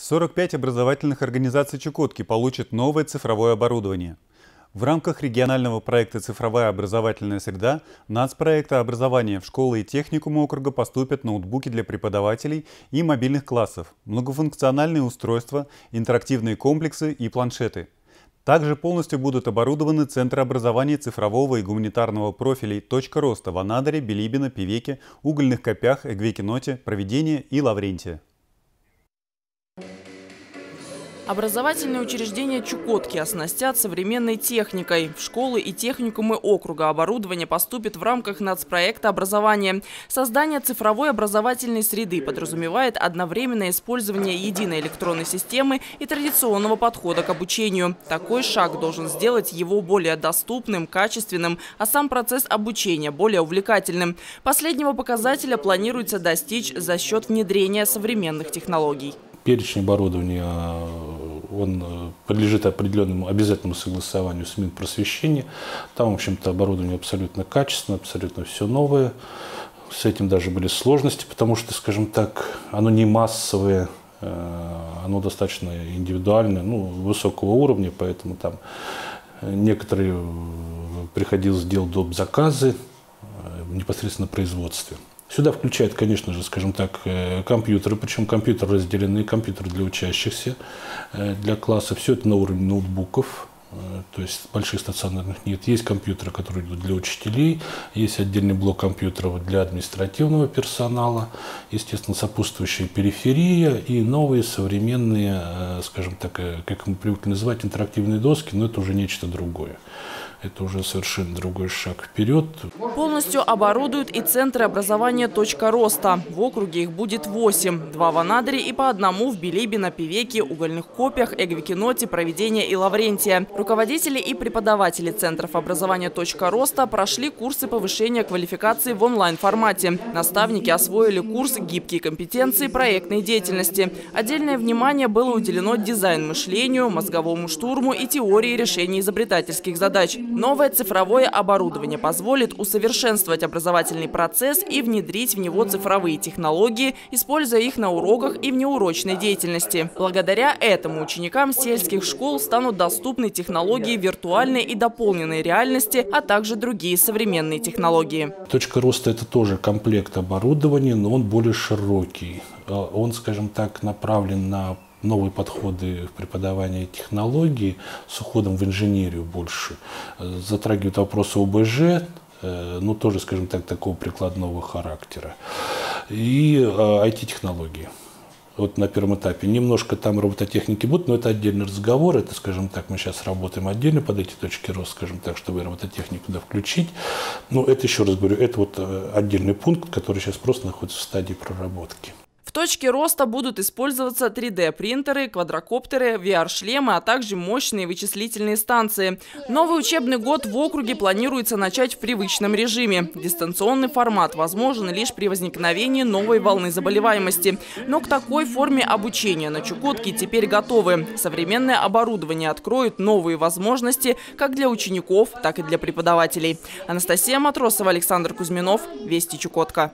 45 образовательных организаций Чукотки получат новое цифровое оборудование. В рамках регионального проекта «Цифровая образовательная среда» нацпроекта образования в школы и техникумы округа поступят ноутбуки для преподавателей и мобильных классов, многофункциональные устройства, интерактивные комплексы и планшеты. Также полностью будут оборудованы центры образования цифрового и гуманитарного профилей «Точка роста» в Анадыре, Билибино, Певеке, Угольных Копях, Эгвекиноте, Проведении и Лаврентия. Образовательные учреждения Чукотки оснастят современной техникой. В школы и техникумы округа оборудование поступит в рамках нацпроекта образования. Создание цифровой образовательной среды подразумевает одновременное использование единой электронной системы и традиционного подхода к обучению. Такой шаг должен сделать его более доступным, качественным, а сам процесс обучения более увлекательным. Последнего показателя планируется достичь за счет внедрения современных технологий перечень оборудования он э, подлежит определенному обязательному согласованию с Минпросвещения. Там, в общем-то, оборудование абсолютно качественное, абсолютно все новое. С этим даже были сложности, потому что, скажем так, оно не массовое, э, оно достаточно индивидуальное, ну, высокого уровня, поэтому там некоторые приходилось делать доп. заказы непосредственно на производстве. Сюда включают, конечно же, скажем так, э, компьютеры, причем компьютеры разделены, компьютеры для учащихся, э, для класса. Все это на уровне ноутбуков, э, то есть больших стационарных нет. Есть компьютеры, которые идут для учителей, есть отдельный блок компьютеров для административного персонала, естественно, сопутствующая периферия и новые современные, скажем так, как мы привыкли называть, интерактивные доски, но это уже нечто другое это уже совершенно другой шаг вперед. Полностью оборудуют и центры образования «Точка роста». В округе их будет восемь. Два в Анадыре и по одному в Билибино, Певеке, Угольных Копьях, Эгвикиноте, Проведения и Лаврентия. Руководители и преподаватели центров образования «Точка роста» прошли курсы повышения квалификации в онлайн-формате. Наставники освоили курс «Гибкие компетенции проектной деятельности». Отдельное внимание было уделено дизайн-мышлению, мозговому штурму и теории решения изобретательских задач. Новое цифровое оборудование позволит усовершенствовать образовательный процесс и внедрить в него цифровые технологии, используя их на уроках и в неурочной деятельности. Благодаря этому ученикам сельских школ станут доступны технологии виртуальной и дополненной реальности, а также другие современные технологии. Точка роста – это тоже комплект оборудования, но он более широкий. Он, скажем так, направлен на новые подходы в преподавании технологий с уходом в инженерию больше, э, затрагивают вопросы ОБЖ, э, ну тоже, скажем так, такого прикладного характера, и IT-технологии. Э, вот на первом этапе. Немножко там робототехники будут, но это отдельный разговор. Это, скажем так, мы сейчас работаем отдельно под эти точки роста, скажем так, чтобы робототехнику туда включить. Но это, еще раз говорю, это вот отдельный пункт, который сейчас просто находится в стадии проработки. В точке роста будут использоваться 3D-принтеры, квадрокоптеры, VR-шлемы, а также мощные вычислительные станции. Новый учебный год в округе планируется начать в привычном режиме. Дистанционный формат возможен лишь при возникновении новой волны заболеваемости. Но к такой форме обучения на Чукотке теперь готовы. Современное оборудование откроет новые возможности как для учеников, так и для преподавателей. Анастасия Матросова, Александр Кузьминов. Вести Чукотка.